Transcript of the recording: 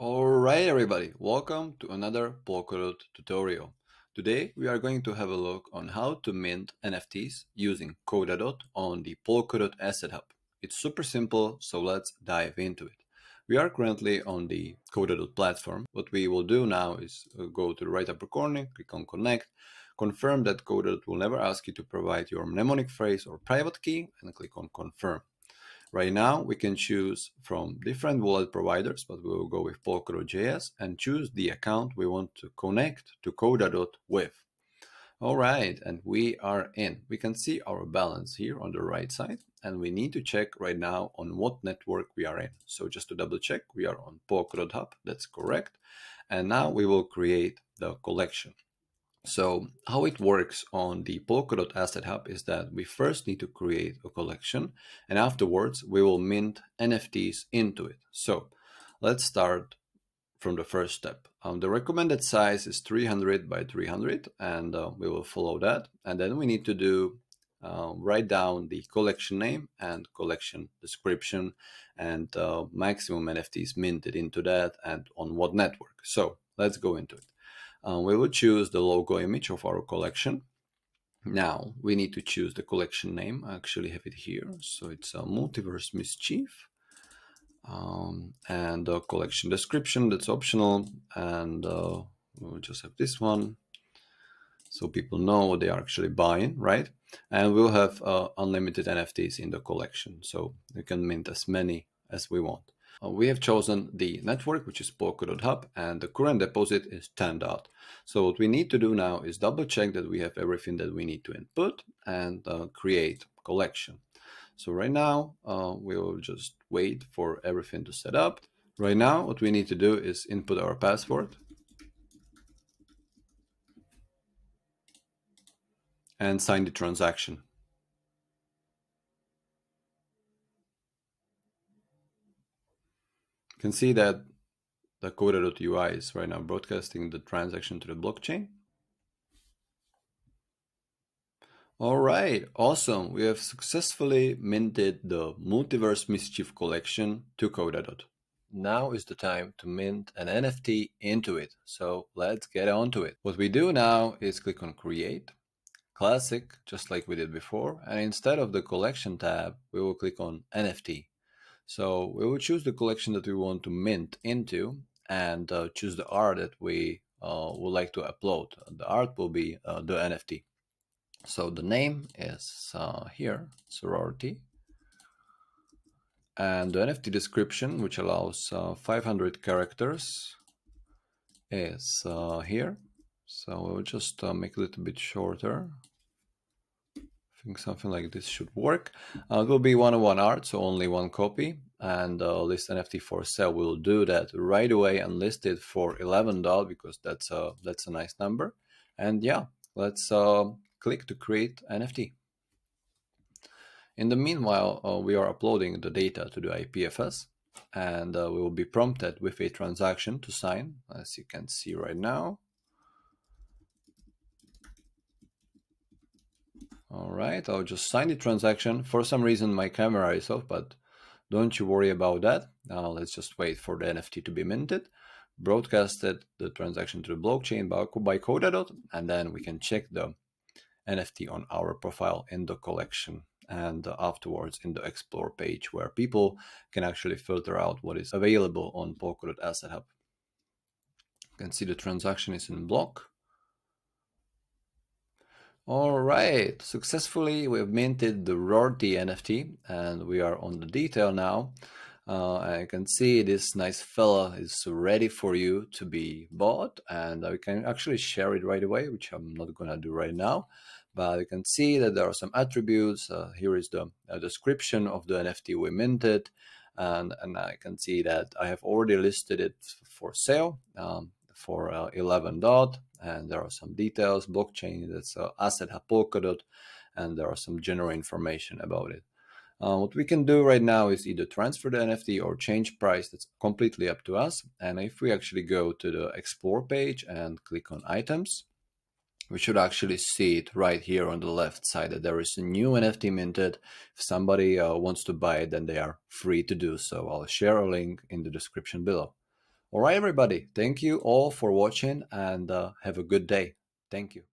Alright everybody, welcome to another Polkadot tutorial. Today we are going to have a look on how to mint NFTs using KodaDot on the Polkadot Asset Hub. It's super simple, so let's dive into it. We are currently on the KodaDot platform. What we will do now is uh, go to the right upper corner, click on connect, confirm that KodaDot will never ask you to provide your mnemonic phrase or private key and click on confirm. Right now, we can choose from different wallet providers, but we will go with Polkadot.js and choose the account we want to connect to KodaDot with. All right, and we are in. We can see our balance here on the right side, and we need to check right now on what network we are in. So just to double check, we are on Polkadot Hub, that's correct. And now we will create the collection. So how it works on the Polkadot Asset Hub is that we first need to create a collection and afterwards we will mint NFTs into it. So let's start from the first step. Um, the recommended size is 300 by 300 and uh, we will follow that. And then we need to do uh, write down the collection name and collection description and uh, maximum NFTs minted into that and on what network. So let's go into it. Um, we will choose the logo image of our collection. Now we need to choose the collection name. I actually have it here. So it's a multiverse mischief. Um, and the collection description, that's optional. And uh, we'll just have this one. So people know what they are actually buying, right? And we'll have uh, unlimited NFTs in the collection. So we can mint as many as we want. Uh, we have chosen the network, which is Polkadot Hub, and the current deposit is 10 dot. So what we need to do now is double check that we have everything that we need to input and uh, create collection. So right now, uh, we will just wait for everything to set up. Right now, what we need to do is input our password. And sign the transaction. You can see that the Coda.ui is right now broadcasting the transaction to the blockchain. All right, awesome. We have successfully minted the Multiverse Mischief collection to KodaDot. Now is the time to mint an NFT into it. So let's get on to it. What we do now is click on create, classic, just like we did before. And instead of the collection tab, we will click on NFT. So we will choose the collection that we want to mint into and uh, choose the art that we uh, would like to upload. The art will be uh, the NFT. So the name is uh, here, sorority. And the NFT description, which allows uh, 500 characters, is uh, here. So we'll just make it a little bit shorter think something like this should work. Uh, it will be one-on-one art, so only one copy. And uh, list NFT for sale will do that right away and list it for eleven dollars because that's a that's a nice number. And yeah, let's uh, click to create NFT. In the meanwhile, uh, we are uploading the data to the IPFS and uh, we will be prompted with a transaction to sign, as you can see right now. All right, I'll just sign the transaction. For some reason, my camera is off, but don't you worry about that. Now let's just wait for the NFT to be minted, broadcasted the transaction to the blockchain by, by KodaDot, and then we can check the NFT on our profile in the collection and afterwards in the explore page where people can actually filter out what is available on Polkadot Asset Hub. You can see the transaction is in block all right, successfully we've minted the Rorty NFT and we are on the detail now. Uh, I can see this nice fella is ready for you to be bought and I can actually share it right away, which I'm not going to do right now. But you can see that there are some attributes. Uh, here is the description of the NFT we minted. And, and I can see that I have already listed it for sale. Um, for uh, 11 dot and there are some details blockchain that's uh, asset polkadot and there are some general information about it uh, what we can do right now is either transfer the NFT or change price. That's completely up to us. And if we actually go to the explore page and click on items, we should actually see it right here on the left side that there is a new NFT minted. If somebody uh, wants to buy it, then they are free to do so. I'll share a link in the description below. All right, everybody. Thank you all for watching and uh, have a good day. Thank you.